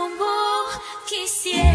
rumor que se